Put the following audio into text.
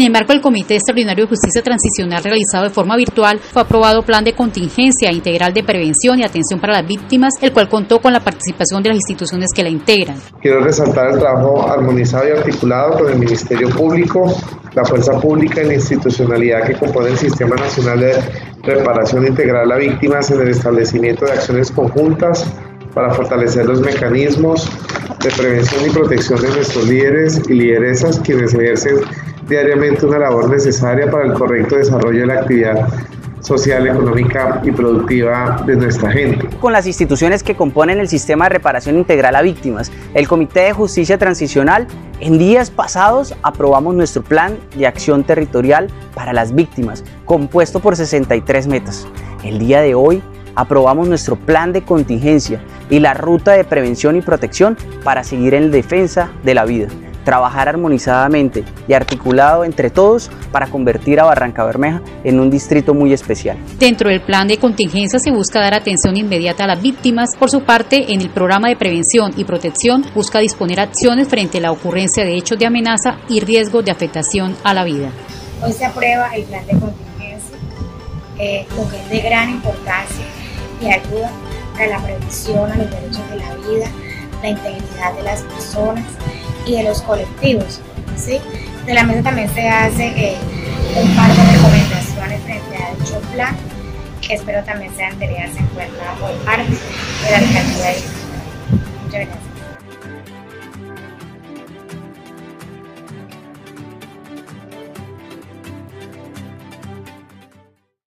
En el Comité Extraordinario de Justicia Transicional realizado de forma virtual, fue aprobado Plan de Contingencia Integral de Prevención y Atención para las Víctimas, el cual contó con la participación de las instituciones que la integran. Quiero resaltar el trabajo armonizado y articulado con el Ministerio Público, la Fuerza Pública y la institucionalidad que compone el Sistema Nacional de Reparación Integral a Víctimas en el establecimiento de acciones conjuntas para fortalecer los mecanismos de prevención y protección de nuestros líderes y lideresas quienes ejercen diariamente una labor necesaria para el correcto desarrollo de la actividad social, económica y productiva de nuestra gente. Con las instituciones que componen el sistema de reparación integral a víctimas, el Comité de Justicia Transicional, en días pasados aprobamos nuestro plan de acción territorial para las víctimas, compuesto por 63 metas. El día de hoy aprobamos nuestro plan de contingencia y la ruta de prevención y protección para seguir en defensa de la vida trabajar armonizadamente y articulado entre todos para convertir a Barranca Bermeja en un distrito muy especial. Dentro del plan de contingencia se busca dar atención inmediata a las víctimas. Por su parte, en el programa de prevención y protección busca disponer acciones frente a la ocurrencia de hechos de amenaza y riesgos de afectación a la vida. Hoy se aprueba el plan de contingencia, eh, lo que es de gran importancia y ayuda a la prevención a los derechos de la vida, la integridad de las personas y de los colectivos. ¿sí? De la mesa también se hace eh, un par de recomendaciones frente a dicho que espero también sean tenidas en cuenta por parte de la alcaldía. Muchas gracias.